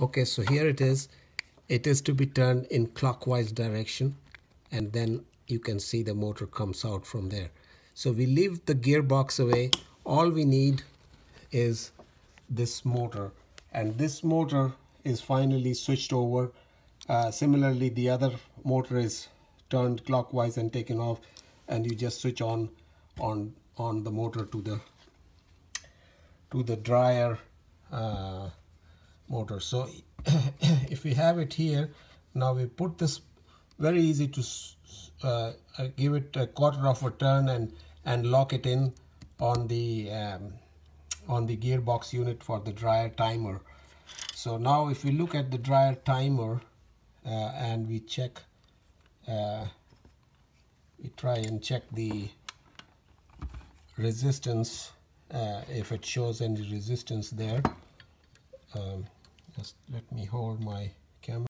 okay so here it is. It is to be turned in clockwise direction and then you can see the motor comes out from there. So we leave the gearbox away. All we need is this motor and this motor is finally switched over. Uh, similarly the other motor is turned clockwise and taken off and you just switch on on on the motor to the to the dryer uh, motor. So if we have it here now we put this very easy to uh, uh, give it a quarter of a turn and and lock it in on the um, on the gearbox unit for the dryer timer. So now if we look at the dryer timer uh, and we check uh, we try and check the resistance uh, if it shows any resistance there um, just let me hold my camera